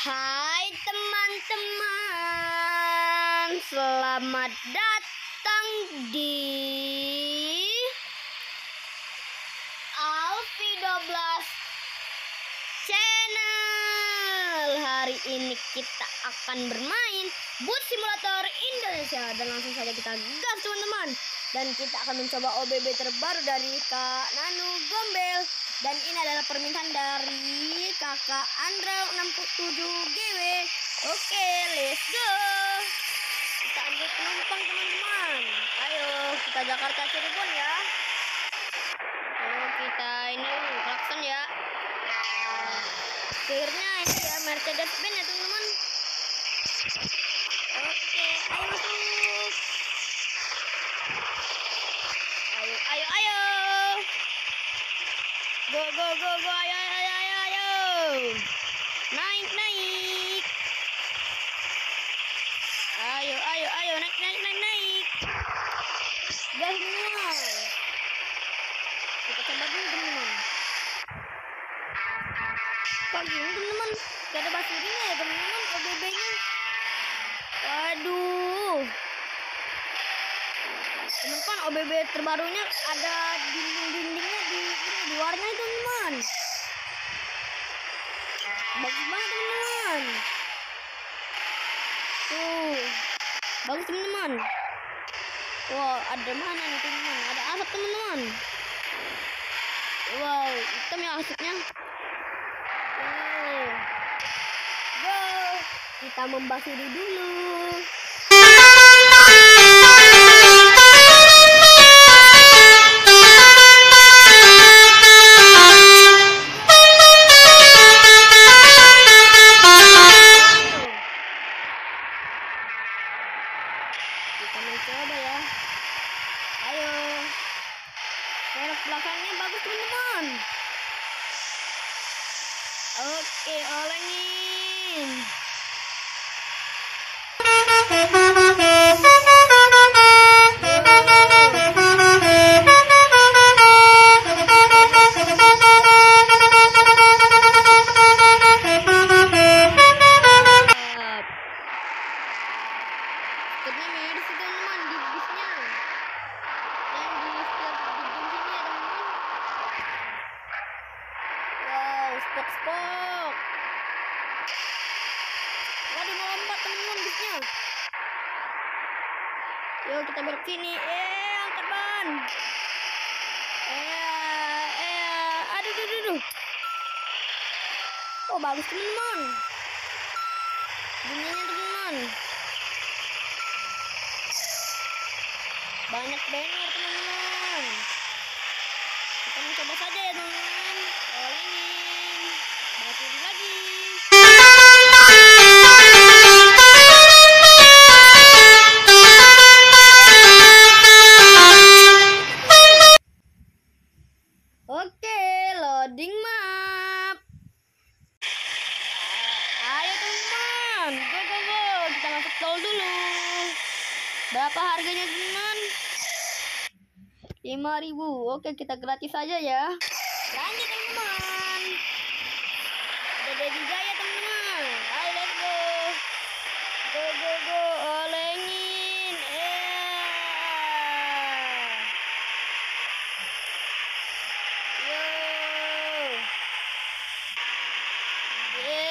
Hai teman-teman, selamat datang di Alfi 12 Channel. Hari ini kita akan bermain Boot Simulator Indonesia dan langsung saja kita gas teman-teman. Dan kita akan mencoba OBB terbaru dari Kak Nanu Gombel. Dan ini adalah permintaan dari kakak Andra 67 GW. Oke, let's go. Kita ambil penumpang teman-teman. Ayo, kita Jakarta Cirebon ya. Oh, kita ini klakson ya. Akhirnya ini ya Mercedes Benz ya teman-teman. Oke, ayo masuk. Ayo, ayo, ayo. Go go go go ayo ayo ayo ayo. Naik naik. Ayo ayo ayo naik naik naik naik. Gas teman. Kita coba dulu teman. Kok gini teman-teman? Gak ada basurinya ya teman-teman OBB-nya. Waduh. Teman-teman OBB terbarunya ada dinding-dindingnya di luarnya itu teman. Bagus banget teman-teman. Tuh. Bagus teman-teman. Wow, ada mana nih teman-teman? Ada asap teman-teman. Wow, hitam ya asapnya. Oh. Go. Kita membasuri dulu. Velg belakangnya bagus teman-teman. Oke, olengin. Mantap. Akhirnya mirip sih teman-teman di bisnya. Yang di setiap gedung sini ya teman-teman. Wow, spok-spok. Waduh, mau lompat teman-teman bisnya. Yuk kita belok sini. Eh, angkat ban. Eh, eh, aduh, aduh, aduh. Oh, bagus teman-teman. Bunyinya teman-teman. Banyak banner teman-teman. Kita mencoba saja ya teman-teman. Olengin. Basuh lagi. 5000 Oke, kita gratis saja ya. Lanjut teman. Ada Dedi Jaya teman. Ayo let's go. Go go go, olengin. Eh. Yo. Yeay.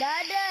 Nerede?